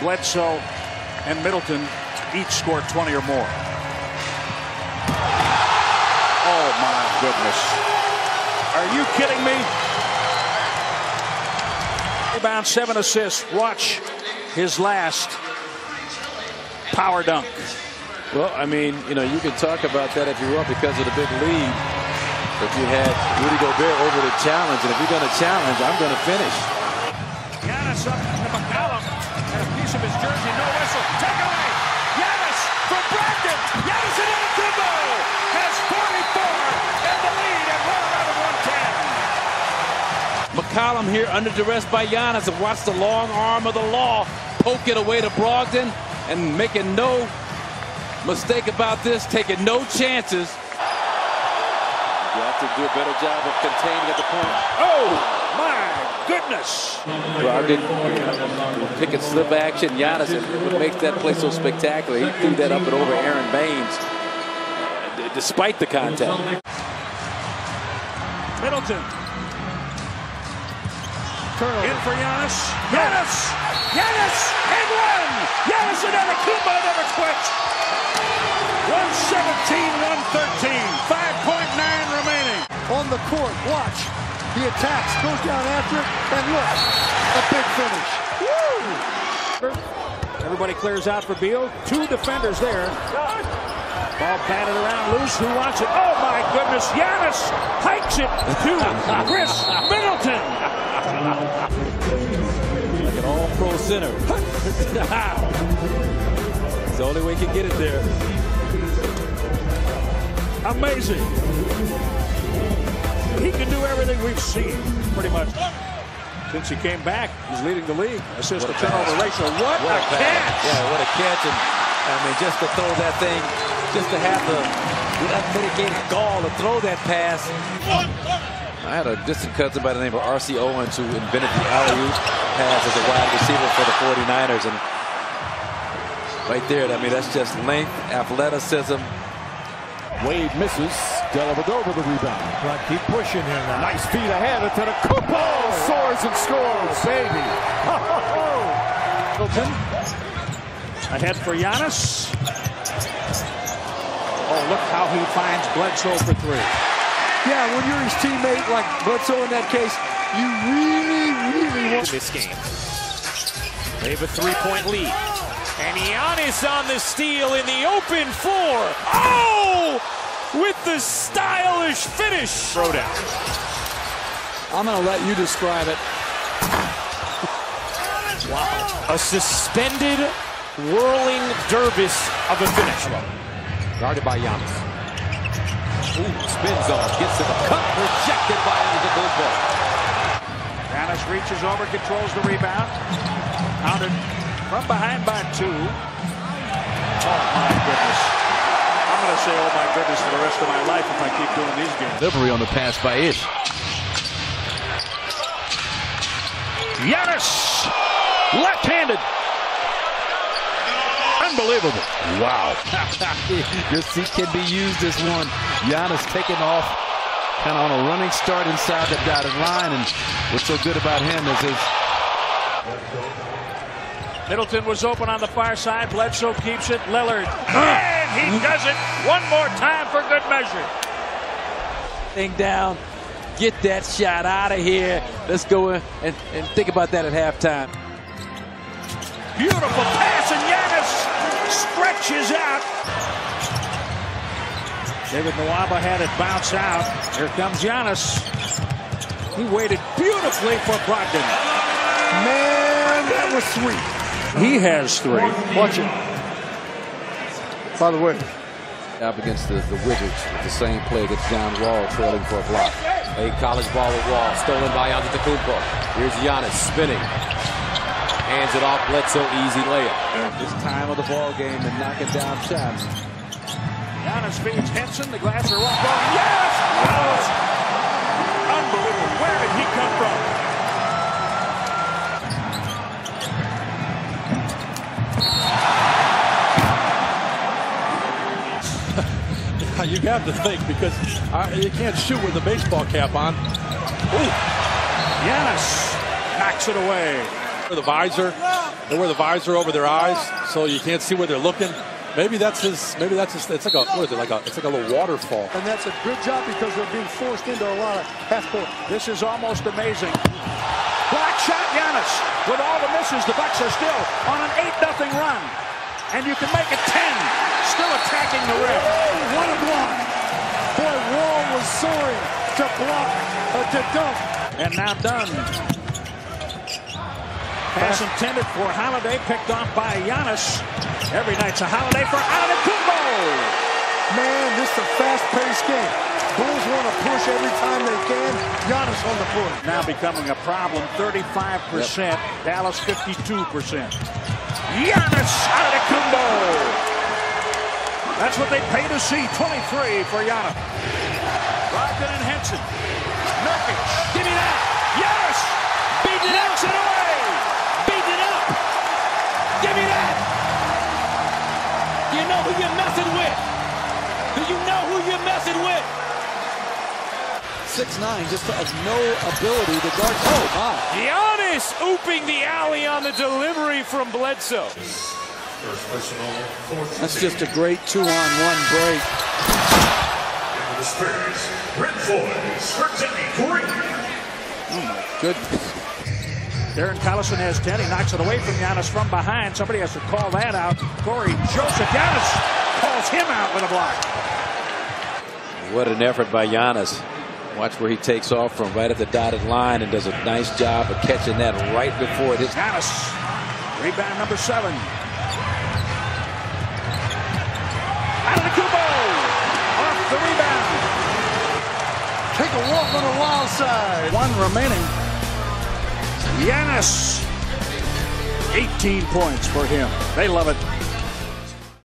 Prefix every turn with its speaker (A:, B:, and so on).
A: Bledsoe and Middleton each scored 20 or more. Oh my goodness. Are you kidding me? Rebound, seven assists. Watch his last power dunk.
B: Well, I mean, you know, you can talk about that if you want because of the big lead. But you had Rudy Gobert over the challenge, and if you're going to challenge, I'm going to finish.
A: Giannis up to McCollum. And a piece of his jersey, no whistle. Take away. Giannis from Brandon. Giannis Antetokounmpo has 44 in the lead and one out of 110.
B: McCollum here under duress by Giannis and watch the long arm of the law poke it away to Brogdon and making no mistake about this, taking no chances. You have to do a better job of containing at the point.
A: Oh, my goodness.
B: Brogdon, pick and slip action. Giannis would make that play so spectacular. He threw that up and over Aron Baynes uh, despite the contact.
A: Middleton. In for Giannis. Giannis! Giannis! And one! Giannis and Antetokounmpo never quit. 117, 113. 5.9 remaining.
C: On the court, watch. He attacks, goes down after it, and look, a big finish. Woo!
A: Everybody clears out for Beal. Two defenders there. Ball batted around loose. Who wants it? Oh my goodness! Giannis hikes it to Khris Middleton.
B: Like an all-pro center. it's the only way he can get it there.
A: Amazing. He can do everything we've seen, pretty much. Since he came back, he's leading the league. Assist to turnover ratio. What,
B: What
A: a
B: a pass.
A: catch!
B: Yeah, what a catch. And I mean, just to throw that thing, just to have the unmitigated gall to throw that pass. I had a distant cousin by the name of R.C. Owens who invented the alley-oop pass as a wide receiver for the 49ers. And right there, I mean, that's just length, athleticism.
D: Wade misses. Dellavedova the rebound.
C: But keep pushing him now.
D: Nice feed ahead. It's a Kupo soars and scores, oh, baby.
A: Oh, Middleton. Ahead for Giannis. Oh, look how he finds Bledsoe for three.
C: Yeah, when you're his teammate like Bledsoe in that case, you really, really want
E: this game. They have a three-point lead. And Giannis on the steal in the open floor. Oh! With the stylish finish. Throwdown.
C: I'm going to let you describe it. wow.
E: A suspended whirling dervis of a finish.
D: Guarded by Giannis.
B: Ooh, spins on, gets to the cup, rejected by Antetokounmpo.
A: Giannis reaches over, controls the rebound. Counted from behind by two. Oh, my goodness. I'm say, oh, my goodness, for the rest of my life if I keep doing these games.
D: Delivery on the pass by Ish.
A: Giannis! Left-handed. Unbelievable.
D: Wow.
B: Your seat can be used as one. Giannis taking off kind of on a running start inside the dotted line. And what's so good about him is his
A: Middleton was open on the far side. Bledsoe keeps it. Lillard. And he does it one more time for good measure.
B: thing down. Get that shot out of here. Let's go in and, and think about that at halftime.
A: Beautiful pass, and Giannis stretches out. David Nwaba had it bounce out. Here comes Giannis. He waited beautifully for Brogdon.
C: Man, that was sweet.
A: He has three.
C: Watch it. By the way,
B: Up against the, the Wizards with the same play against John Wall trailing for a block.
F: A college ball with Wall, stolen by Antetokounmpo. Here's Giannis spinning. Hands it off, let Bledsoe, easy layup.
B: This time of the ball game and knocking down shots.
A: Giannis feeds Henson. The glass are up. Oh, yes! Yes!
D: Have to think because uh, you can't shoot with a baseball cap on. Ooh.
A: Giannis knocks it away.
D: The visor, They wear the visor over their eyes, so you can't see where they're looking. Maybe that's his. Maybe that's his. It's like a what is it? Like a. It's like a little waterfall.
C: And that's a good job because they're being forced into a lot of half court.
A: This is almost amazing. Black shot Giannis. With all the misses, the Bucks are still on an 8-0 run. And you can make it 10. Still attacking the rim.
C: What a block. Boy, Wall was soaring to block, uh, to dunk.
A: And now done. Pass intended for Holiday, picked off by Giannis. Every night's a holiday for Antetokounmpo.
C: Man, this is a fast-paced game. Bulls want to push every time they can. Giannis on the push.
A: Now becoming a problem, 35%. Dallas 52%. Giannis Antetokounmpo. That's what they pay to see. 23 for Giannis. Brogdon and Henson. Nurkic. Give me that. Giannis. Beat it knocks it away.
E: Beat it up. Give me that. You know who you're messing with. Do you know who you're messing with?
C: Six nine, just has no ability to guard. Oh, my.
E: Giannis ooping the alley on the delivery from Bledsoe.
C: That's just a great two-on-one break.
G: The Spurs, Red Boys, Virginia Green.
C: Goodness.
A: Darren Collison has 10. He knocks it away from Giannis from behind. Somebody has to call that out. Cory Joseph. Giannis calls him out with a block.
B: What an effort by Giannis. Watch where he takes off from right at the dotted line and does a nice job of catching that right before it hits.
A: Giannis. Rebound number seven. Antetokounmpo off the rebound.
C: Take a walk on the wild side.
A: One remaining. Giannis. 18 points for him. They love it.